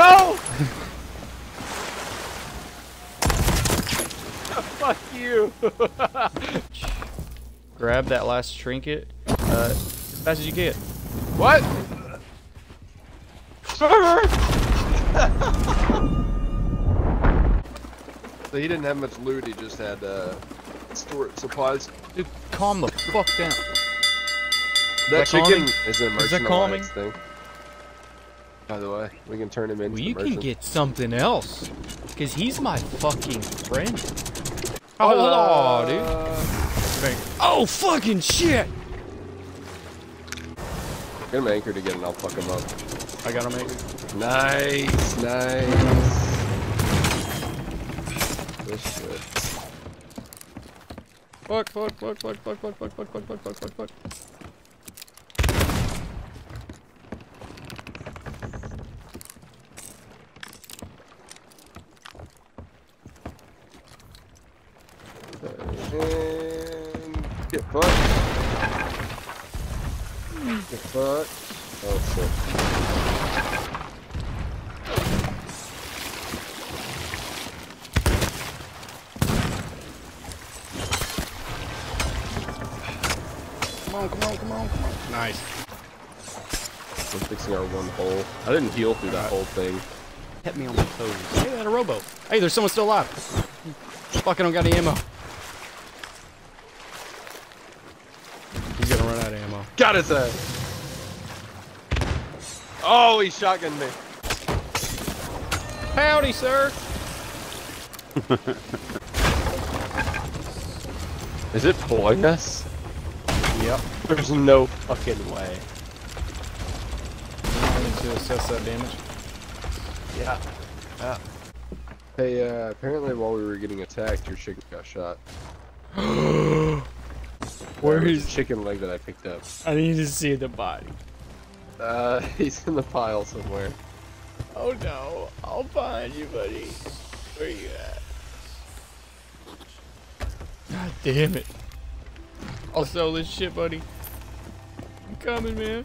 No! Fuck you! Grab that last trinket uh, as fast as you get. what? so he didn't have much loot, he just had uh, store supplies. Dude, calm the fuck down. That, that chicken calming? is an Is that merchandise calming? thing. By the way, we can turn him into Well, you can get something else. Because he's my fucking friend. Hola, Oh, dude. Oh, fucking shit! Get him anchored again and I'll fuck him up. I got him anchored. Nice, nice. This shit. Fuck, fuck, fuck, fuck, fuck, fuck, fuck, fuck, fuck, fuck, fuck, fuck, get fucked. Get fucked. Oh shit. Come on, come on, come on, come on. Nice. I'm fixing our one hole. I didn't heal through that whole thing. Hit me on my toes. Hey, that a rowboat. Hey, there's someone still alive. Fucking don't got any ammo. He's gonna run out of ammo. Got his ass. Oh, he shotgunned me. Howdy, sir. Is it pulling us? Yep. There's no fucking way. I need to assess that damage. Yeah. Yeah. Hey, uh, apparently while we were getting attacked, your chicken got shot. Where is- chicken leg that I picked up? I need to see the body. Uh, he's in the pile somewhere. Oh no, I'll find you, buddy. Where are you at? God damn it. I'll sell this shit, buddy. I'm coming, man.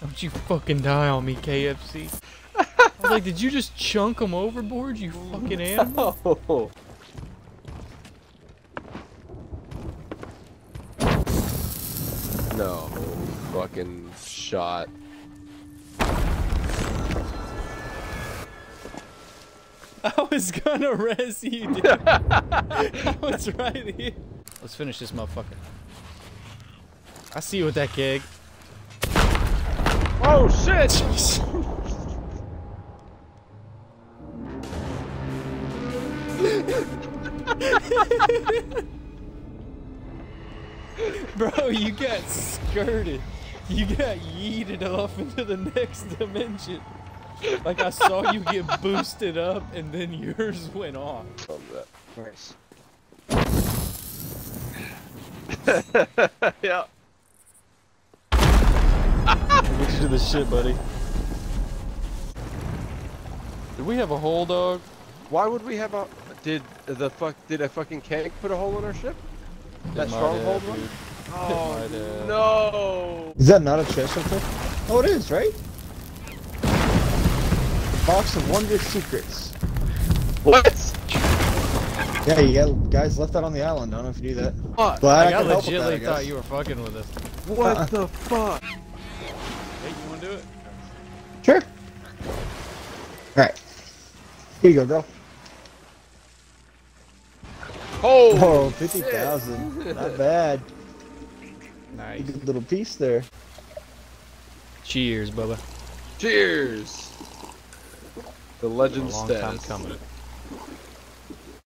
Don't you fucking die on me, KFC. I was like, did you just chunk him overboard, you fucking animal? Oh. No, fucking shot. I was gonna res you, dude. I was right here. Let's finish this motherfucker. I see you with that keg. Oh shit! Bro, you got skirted. You got yeeted off into the next dimension. Like I saw you get boosted up and then yours went off. That. Nice. yeah. Get you to the shit, buddy. Did we have a hole dog? Why would we have a? Did the fuck? Did a fucking tank put a hole in our ship? That stronghold one? dude. Oh no! Is that not a chest up there? Oh, it is, right? Box of Wondrous Secrets. What? Yeah, you got guys left out on the island. I don't know if you do that. What? Glad Like, I I, could help with that, I thought you were fucking with us. What Uh-uh. the fuck? Hey, you wanna do it? Sure. Alright. Here you go, girl. Oh! Oh, 50,000. Not bad. Nice. Good little piece there. Cheers, Bubba. Cheers! The legend A long time coming.